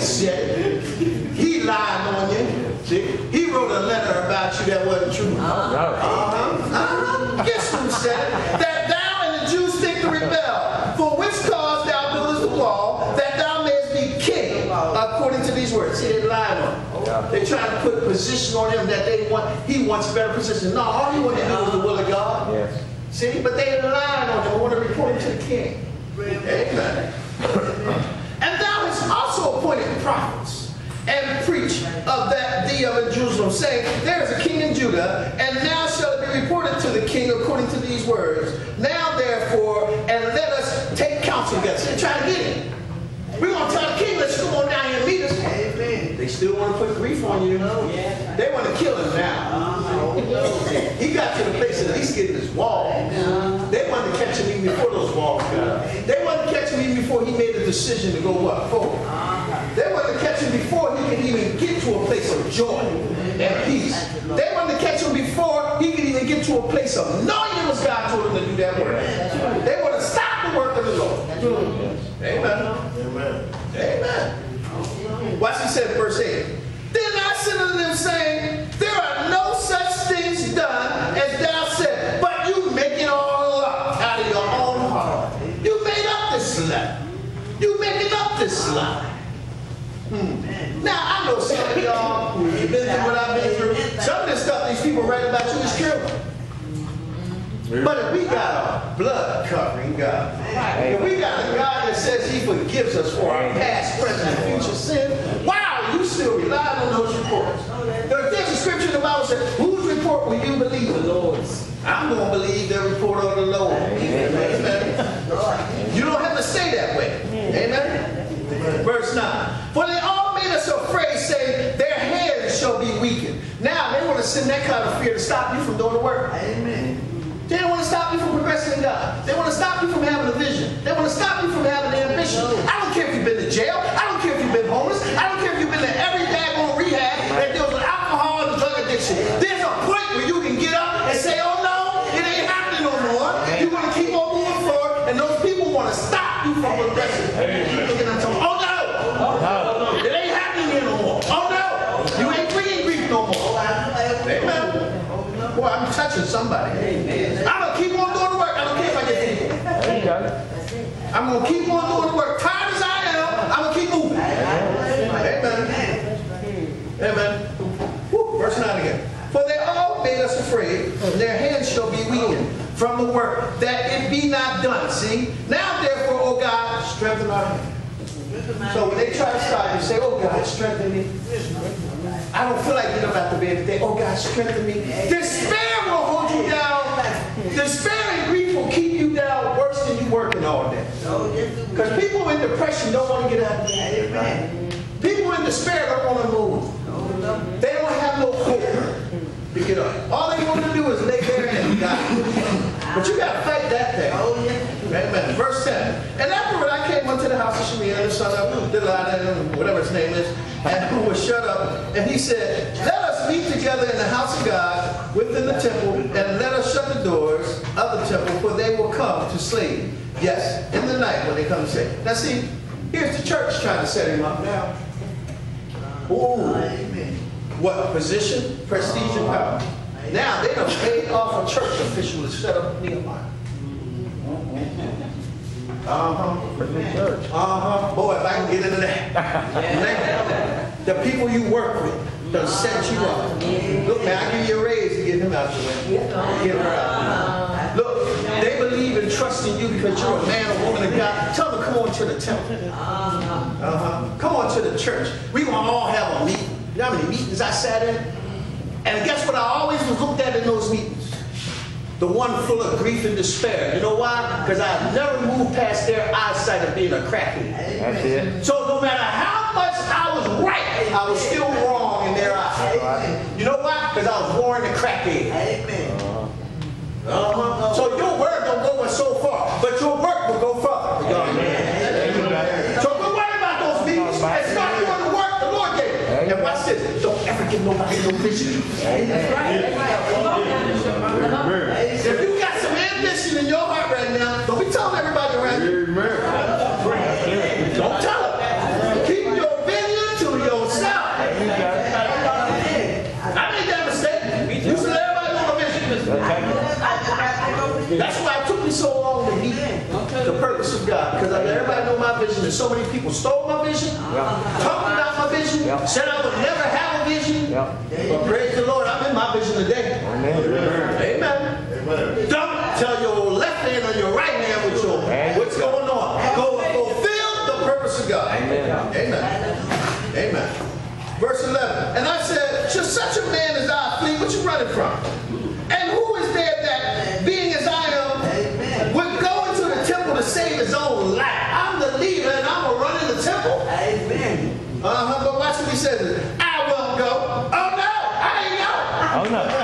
ain't said. He lied on you. See? He wrote a letter about you that wasn't true. Uh-huh. Uh-huh. Guess who said? That thou and the Jews think to rebel, for which cause thou buildest the wall, that thou mayest be king, according to these words. See, they lied on him. They trying to put position on him that they want. He wants a better position. No, all he wanted to do was the will of God. Yes. See, but they lied on him. want to report him to the king. Amen. and thou hast also appointed prophets and preach of of Jerusalem, saying, There is a king in Judah, and now shall it be reported to the king according to these words. Now therefore, and let us take counsel together. So they're trying to get him. We're going to tell the king, let's come on down here and meet us. Amen. They still want to put grief on you. Know they want to kill him now. Uh-huh. He got to the place of at least getting his wall. Uh-huh. They wanted to catch him even before those walls got uh, up. They wanted to catch him even before he made a decision to go what? Forward. Uh-huh. They wanted to catch him before he could even get to a place of joy and peace. They wanted to catch him before he could even get to a place of knowing it was God told him to do that work. They want to stop the work of the Lord. Amen. Amen. Amen. Watch he said in verse 8. Then I said unto them, saying, There are no such things done as thou said, but you make it all up out of your own heart. You made up this lie. You making up this lie. Hmm. Now I know some of y'all, you've been through what I've been through. Some of this stuff these people write about you is true. But if we got a blood covering God, if we got a God that says he forgives us for our past, present, and future sin, wow, you still rely on those reports. There's a scripture in the Bible says, whose report will you believe? The Lord's. I'm going to believe the report of the Lord. Amen. You don't have to say that way. Amen. Verse 9. For they all made us afraid, saying, their hands shall be weakened. Now they want to send that kind of fear to stop you from doing the work. Amen. They don't want to stop you from progressing in God. They want to stop you from having a vision. They want to stop you from having an ambition. I don't care if you've been to jail. I don't care if you've been homeless. I don't care if you've been to every daggone rehab that deals with alcohol and drug addiction. There's a point where you can get up and say, oh no, it ain't happening no more. You want to keep on moving forward, and those people want to stop you from progressing. Looking at them, oh no, it ain't happening here no more. Oh no, you ain't bringing grief no more. Amen. Boy, I'm touching somebody. Amen. I'm going to keep on doing the work. I don't care if I get people. I'm going to keep on doing the work. Tired as I am, I'm going to keep moving. Amen. Amen. Woo, verse 9 again. For they all made us afraid, and their hands shall be weakened from the work, that it be not done. See? Now therefore, O God, strengthen our hands. So when they try to stop you, say, oh God, strengthen me. I don't feel like getting up out the bed today. Oh God, strengthen me. Despair will hold you down. Despair and grief will keep you down worse than you working all day. Because people in depression don't want to get out of bed. People in despair don't want to move. They don't have no hope to get up. All they want to do is lay there and die. But you got to fight that thing. Oh, yeah. Amen. Verse 10. And afterward I came unto the house of Shemaiah, the son of Delilah, whatever his name is, and who was shut up. And he said, Let us meet together in the house of God within the temple, and let us shut the doors of the temple, for they will come to slay you. Yes, in the night when they come to say. Now see, here's the church trying to set him up now. Ooh. What? Position, prestige, and power. Now they done paid off a church official to set up Nehemiah. Uh-huh. Uh-huh. Boy, if I can get into that. The people you work with done set you up. Look, man, I give you a raise to get him out the way. Get her out. Look, they believe in trusting you because you're a man or woman of God. Tell them, come on to the temple. Uh-huh. Come on to the church. We want to all have a meeting. You know how many meetings I sat in? And guess what I always was looked at in those meetings? The one full of grief and despair. You know why? Because I never moved past their eyesight of being a crackhead. That's it. So no matter how much I was right, I was still wrong in their eyes. You know why? Because I was born a crackhead. Amen. Uh-huh. So your word don't go so far, but your work will go further. So don't worry about those meetings and start doing the work the Lord gave you. And watch this. Don't ever give nobody no vision. That's right. That's right. If you got some ambition in your heart right now, don't be telling everybody around you. Don't tell them. Keep your vision That's why it took me so long to get the purpose of God. Because everybody know my vision, and so many people stole my vision, talked about my vision, Yeah. said I would never have a vision. Yeah. But praise the Lord, I'm in my vision today. Amen. Amen. Don't tell your left hand or your right hand with your what's going on. Go fulfill the purpose of God. Amen. Amen. Amen. Verse 11. And I said, Should such a man as I flee, what you running from? And who is there that, being as I am, would go into the temple to save his own life? I'm the leader and I'm going to run in the temple? Amen. Uh-huh, but watch what he says. I won't go. Oh no, I ain't No.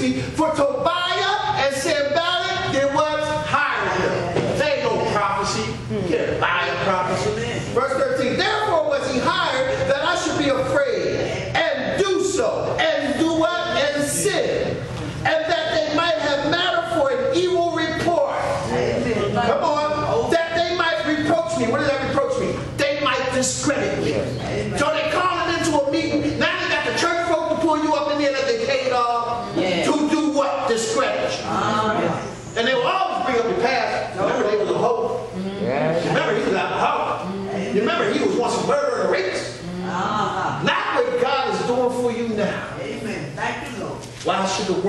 60 for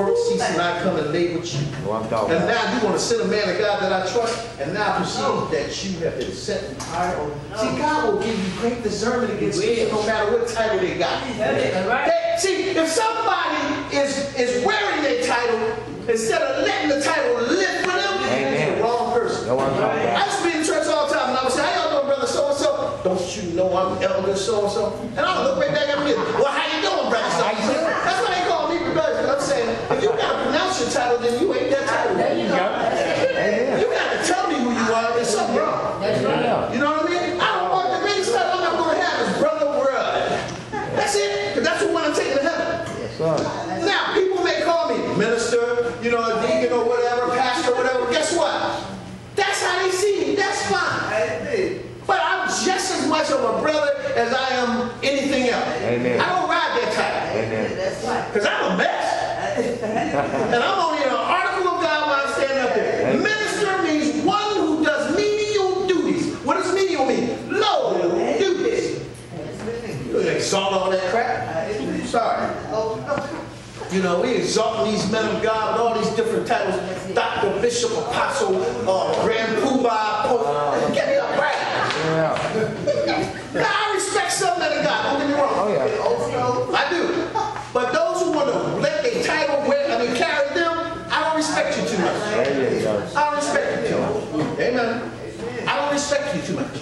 work cease and I come and lay with you? What I'm talking And now you want to send a man of God that I trust, and now I perceive that you have been set and hired on. See, God will give you great discernment against people no matter what title they got. They- see, if somebody is, is wearing their title, instead of letting the title live for them, it's Amen. the wrong person. Know what I'm talking I used to be in church all the time, and I would say, how y'all doing, brother so-and-so? Don't you know I'm elder so-and-so? And I would look right back at me, well, how you doing, brother so-and-so? That's why they call me rebellious. I'm saying, if you gotta pronounce your title, then you ain't that title. There you go. You gotta tell me who you are, there's something wrong. Yeah. You know what I mean? I don't want the greatest title I'm not gonna have is Brother Rudd. That's it, because that's the one I'm taking to heaven. Yes, sir. Now, people may call me minister, you know, a deacon or whatever, pastor or whatever. Guess what? That's how they see me. That's fine. But I'm just as much of a brother as I am anything else. Amen. I don't ride that title. Amen. That's right. Because I'm a mess. and I'm only an article of God when I'm standing up there. Amen. Minister means one who does menial duties. What does menial mean? Low duties. You exalt all that crap. Sorry. You know, we exalting these men of God with all these different titles. Dr. Bishop, Apostle, uh, Grand Poobah, Pope. Give me a break. Yeah. Now, I respect some men of God, don't get me wrong. Oh yeah. Also, I do. But those who want to let their title wear, I mean, carry them, I don't respect you too much. I don't respect you too much. Amen. I don't respect you too much.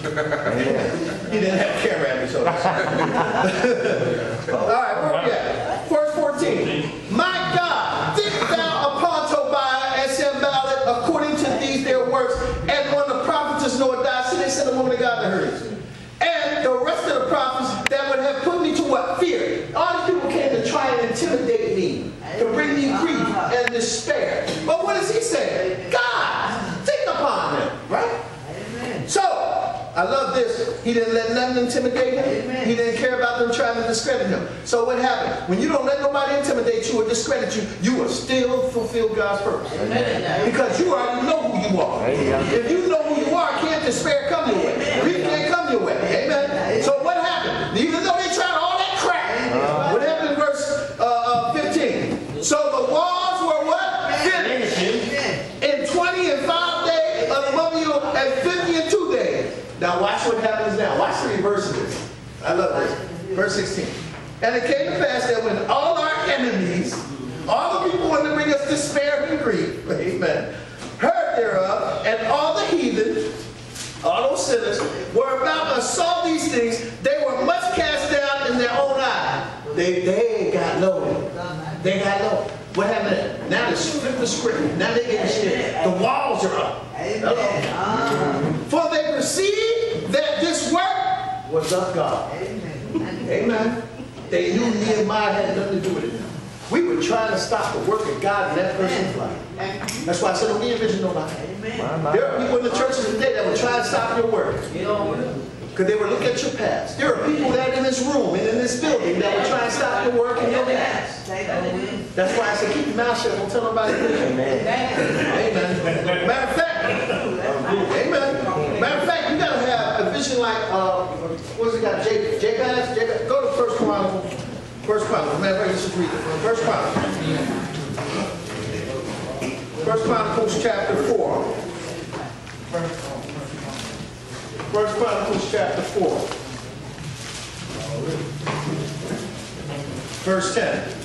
You didn't have camera at me, so. All right, where we at? Verse 14. My God, think thou upon Tobiah and Sanballat according to these their works, and when the prophetess Noah died, see, they sent a woman of God to her. And the rest of the prophets that would have put me to what? Fear. All these people came to try and intimidate me, to bring me grief and despair. But what does he say? God, think upon them, right? So, I love this. He didn't let nothing intimidate him. He didn't care about them trying to discredit him. So what happened? When you don't let nobody intimidate you or discredit you, you will still fulfill God's purpose. Because you already know who you are. There. If you know who you are, can't despair come your way. Grief can't come your way. Amen. So the walls were what? Finished. In 20 and 5 days, of the millennial, and 50 and 2 days. Now watch what happens now. Watch the reverse this. I love this. Verse 16. And it came to pass that when all our enemies, all the people wanting to bring us despair and grief, amen, heard thereof, and all the heathen, all those sinners, were about to saw these things, they were much cast down in their own eye. They, they got low. They got low. What happened? Now they flip the script. Now they get shit. The walls are up. Amen. Uh, For they perceived that this work was of God. Amen. Amen. They knew Nehemiah had nothing to do with it. We were trying to stop the work of God in that person's life. That's why I said, don't be envision nobody. Amen. There are people in the churches today that will try to stop your work. Because they will look at your past. There are people that in this room and in this building that will try to stop your work and your past. Take. That's why I said, keep your mouth shut. Don't tell nobody. Amen. Amen. Matter of fact, amen. Matter of fact, you gotta vision like, uh, what's it got, J, Jabez? J Bass? Go to First Chronicle, First Chronicle, matter let's just read it. First Chronicle. First Chronicles chapter four. First Chronicles chapter four. Verse ten.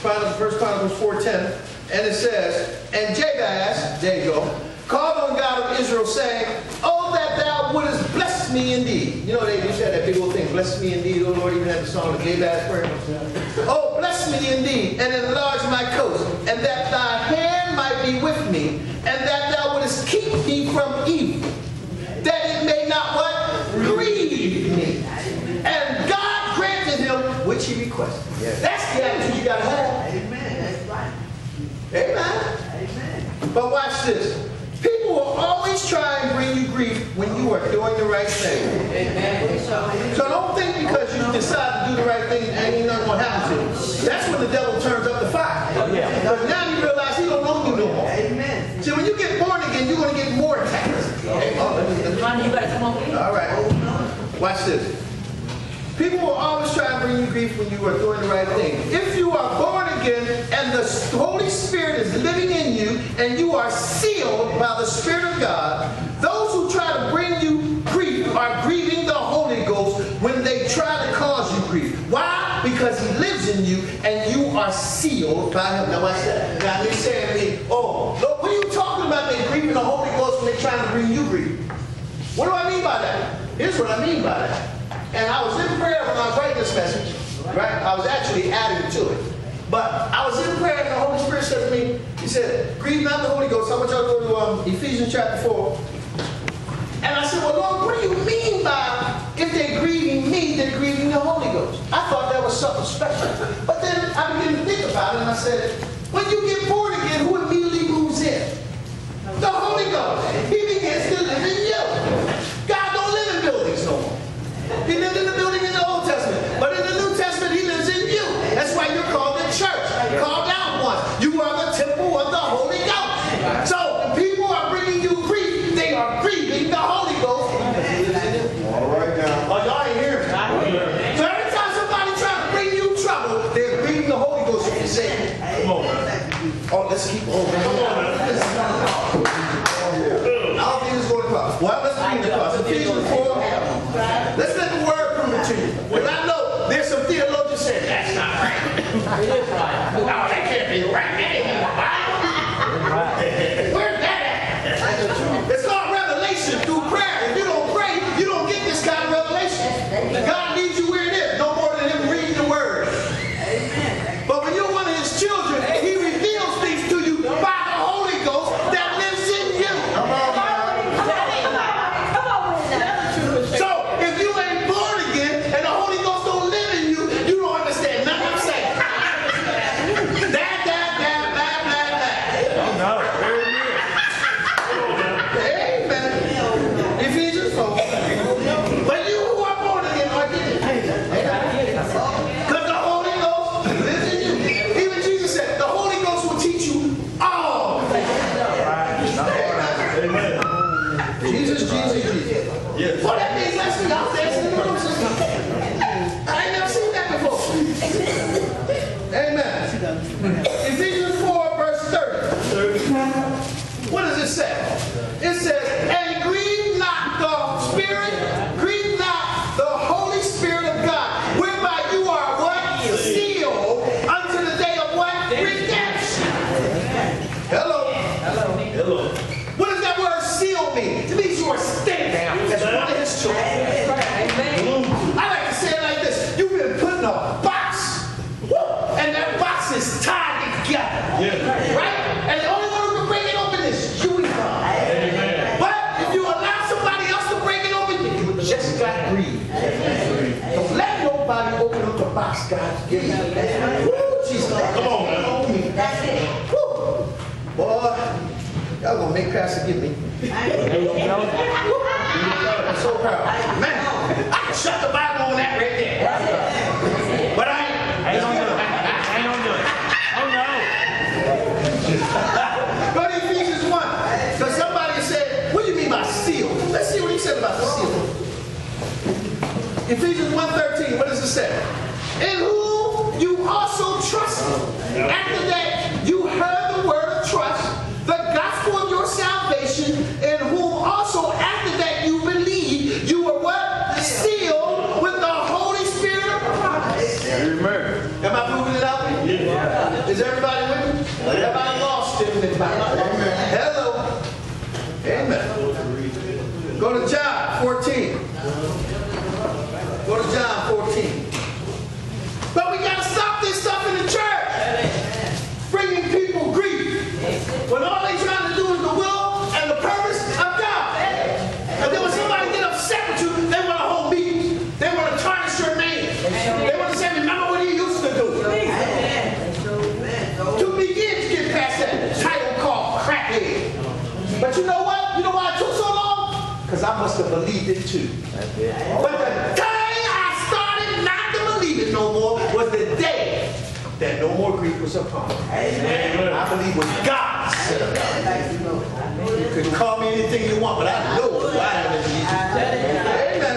Chronicles, First Chronicles 4.10, and it says, And Jabez, go, called on God of Israel, saying, Oh, that thou wouldest bless me indeed. You know, they used to have that big old thing, bless me indeed, oh Lord, even had the song, the Jabez prayer. Oh, bless me indeed, and enlarge my coast, and that thy hand might be with me, and that thou wouldest keep me from evil, that it may not what? Grieve me. And God granted him which he requested. Yes. That's the attitude you gotta have. Amen. That's right. Amen. Amen. But watch this. People will always try and bring you grief when you are doing the right thing. So don't think because you decide to do the right thing and ain't nothing gonna happen to you. That's when the devil turns up the fire. Because now you realize he don't know you no more. Amen. See, when you get born again, you're gonna get more attacks. Okay, oh, let me- let me- All right. Watch this. People will always try and bring you grief when you are doing the right thing. If you are born and the Holy Spirit is living in you and you are sealed by the Spirit of God, those who try to bring you grief are grieving the Holy Ghost when they try to cause you grief. Why? Because He lives in you and you are sealed by Him. Now watch that. Now they saying to me, oh, look, what are you talking about? They grieving the Holy Ghost when they're trying to bring you grief. What do I mean by that? Here's what I mean by that. And I was in prayer when I was writing this message, right? I was actually adding to it. But I was in prayer and the Holy Spirit said to me, He said, grieve not the Holy Ghost. I want y'all go to um, Ephesians chapter 4. And I said, well, Lord, what do you mean by if they're grieving me, they're grieving the Holy Ghost? I thought that was something special. But then I began to think about it and I said, when you get born again, who immediately moves in? The Holy Ghost. so box God's given. Woo, Jesus. Come on, man. on me. That's it. Woo. Boy, y'all gonna make Pastor give me. I'm so proud. Man, I can shut the Bible on that right there. But I ain't. I ain't gonna do it. I ain't gonna do it. Oh no. Go to Ephesians 1. Because somebody said, what do you mean by seal? Let's see what he said about the seal. Ephesians 1.13, what does it say? In whom you also trusted. After that, you heard the word of trust, the gospel of your salvation, in whom also after that you believed, you were what? Sealed with the Holy Spirit of promise. Amen. Am I proving it out? Yeah. Is everybody with me? Everybody lost it. Hello. Amen. Go to John 14. Go to John 14. But we got to stop this stuff in the church. Bringing people grief. When all they trying to do is the will and the purpose of God. And then when somebody get upset with you, they want to hold meetings. They want to tarnish your name. They want to say, remember what he used to do. Amen. So, man, so. To begin to get past that title called crackhead. But you know what? You know why it took so long? Because I must have believed it too. But the day I started not to believe it no more was the day that no more grief was upon me. I believe what God said. Like you know, I know You can call me anything you want, but I know what I have in Jesus. Amen.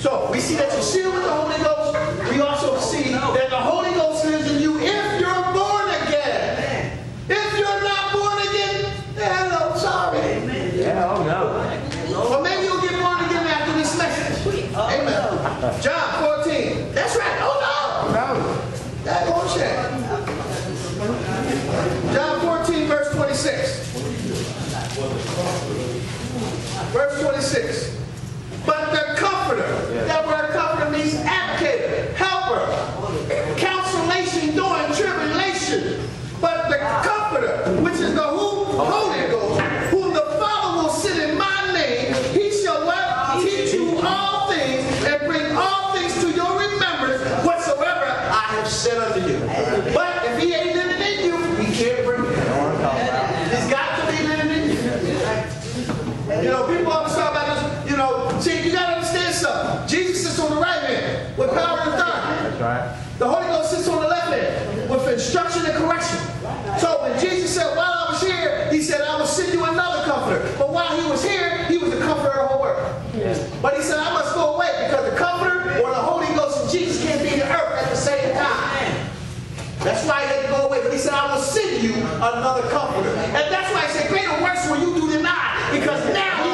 So we see that you're sealed with the Holy Ghost. We also see that the Holy Ghost lives in you if you're born again. If you're not born again, hello, sorry. Yeah, oh no. Or maybe you'll get born again after this message. Amen. John 14. That's right. Oh no. That. John 14, verse 26. Verse 26. But the comforter, that word comforter means advocator, helper, consolation during tribulation. But the comforter, which is the who? Holy Ghost, whom the Father will send in my name, he shall what? Teach you all things and bring all things to your remembrance whatsoever I have said unto you. But if he ain't living in you, he can't bring it. He's got to be living in you. You know, people always talk about this, you know, see, you gotta understand something. Jesus sits on the right hand with power and authority. That's right. The Holy Ghost sits on the left hand with instruction and correction. So when Jesus said, while I was here, he said, I will send you another comforter. But while he was here, he was the comforter of the whole world. But he said, I must go away because the comforter or the Holy Ghost and Jesus can't be in the earth at the same time. That's why he had to go away. But he said, I will send you another comforter. And that's why he said, greater works will you do than I. Because now he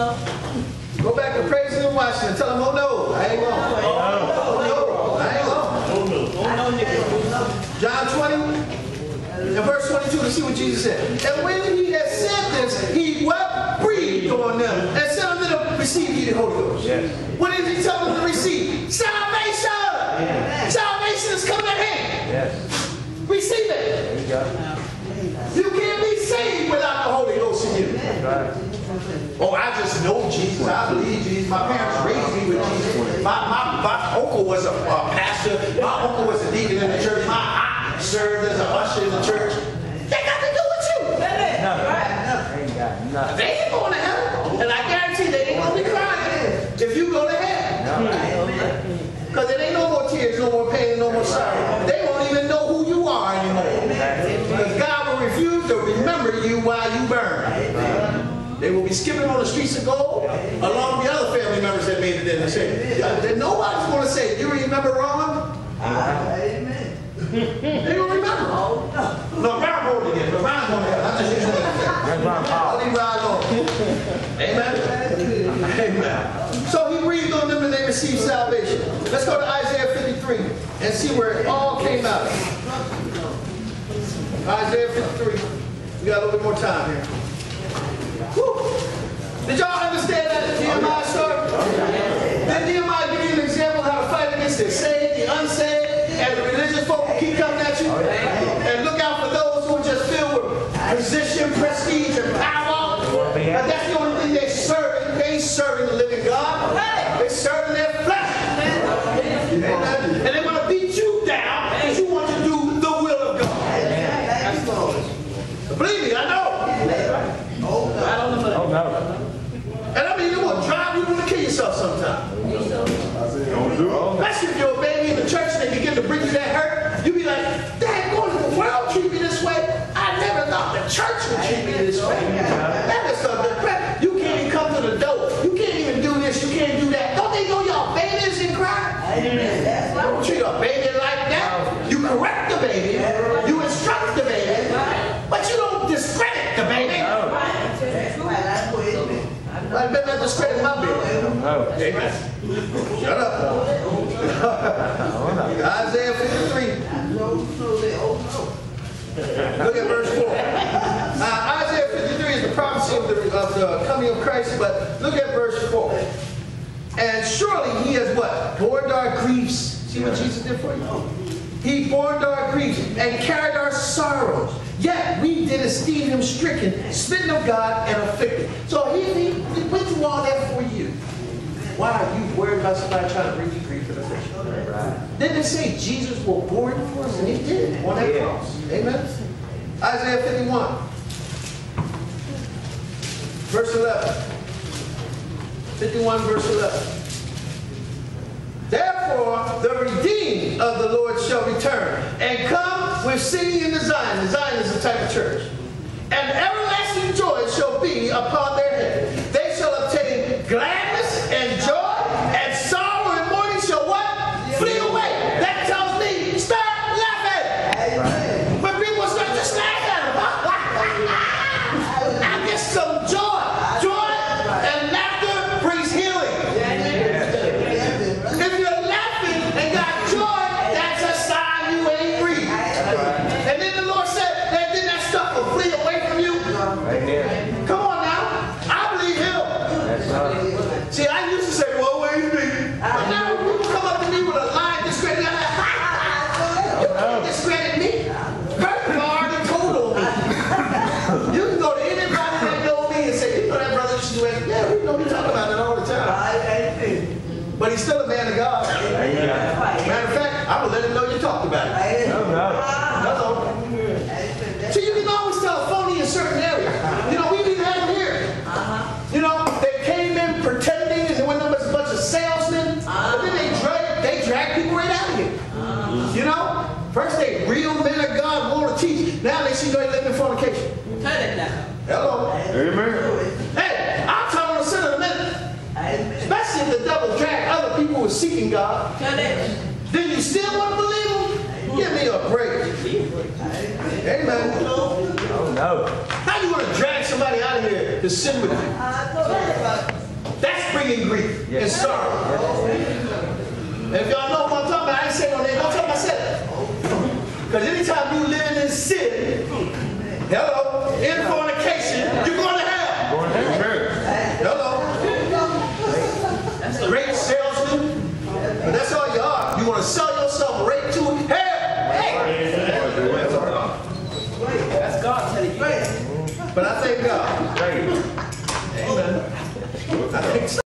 way. Go back to praising and watching and tell them, oh no, I ain't going. Oh, oh, oh no, I ain't going. Oh no. John 20 and verse 22 to see what Jesus said. And when he had said this, he what? Breathed on them and said unto them, receive ye the Holy Ghost. Yes. What did he tell them to receive? Salvation! Salvation is coming at hand. Yes. Receive it. There you go. Oh, I just know Jesus. I believe Jesus. My parents raised me with Jesus. My, my, my uncle was a, a pastor. My uncle was a deacon in the church. My aunt served as a usher in the church. They got to do with you. No. Ain't got They ain't going to heaven. And I guarantee they ain't going to be crying if you go to heaven. Because there ain't no more tears, no more pain, no more sorrow. They won't even know who you are anymore. Because God will refuse to remember you while you burn. They will be skipping on the streets of gold along with the other family members that made it in the city. Then Nobody's going to say, you remember Ron? Amen. They don't remember. Oh, no. No, Ron wrote it again, but Ron's going to heaven. I'm just using it. That's Ron I'll Paul. leave Ron alone. Amen. Amen. So he breathed on them and they received salvation. Let's go to Isaiah 53 and see where it all came out. Isaiah 53. We got a little bit more time here. Did y'all understand that Nehemiah story? Did Nehemiah give you an example how to fight against the saved, the unsaved, and the religious folk who keep coming at you? And look out for those who are just filled with position, prestige, and power. But that's the only thing they're serving. They ain't serving the living God. They're serving their flesh. Amen. And they want to beat you down because you want to do the will of God. Thank you, Lord. Believe me, I know. Oh, no. And I mean, it will drive you to want to kill yourself sometimes. Don't do it. Especially if you're a baby in the church and they begin to bring you that hurt. You be like, Dad, going to the world treat me this way. I never thought the church would treat me this way. That is so depressing. You can't even come to the door. You can't even do this. You can't do that. Don't they know y'all babies in Christ? Amen. That's right. Don't treat a baby like that. You correct the baby. You instruct the baby. But you don't discredit the baby. That's right. That's what it means. I better not discredit my baby. No. Amen. Shut up. Isaiah 53. No, no, they, oh, Look at verse 4. Uh, Isaiah 53 is the prophecy of the, of the coming of Christ, but look at verse 4. And surely he has what? Borne our griefs. See what Jesus did for you? He bore our griefs and carried our sorrows. Yet we did esteem him stricken, smitten of God, and afflicted. So he, he, he went through all that for you. Why are you worried about somebody trying to bring you grief and affliction? Didn't it say Jesus was born for us? And he did on that cross. Amen. Isaiah 51. Verse 11. 51 verse 11. Therefore, the redeemed of the Lord shall return and come with singing in the Zion. The Zion is a type of church. And everlasting joy shall be upon teach. Now they see they in fornication. Turn it down. Hello. Amen. Hey, I'm them to sin in a minute. Amen. Especially if the devil drag other people who are seeking God. Then you still want to believe him? Give me a break. Amen. Oh, no. How you want to drag somebody out of here to sin with you? I told you about That's bringing grief and sorrow if y'all know what I'm talking about, I ain't saying no name. Don't tell me I said it. Because anytime you live in sin, hello, in fornication, you're going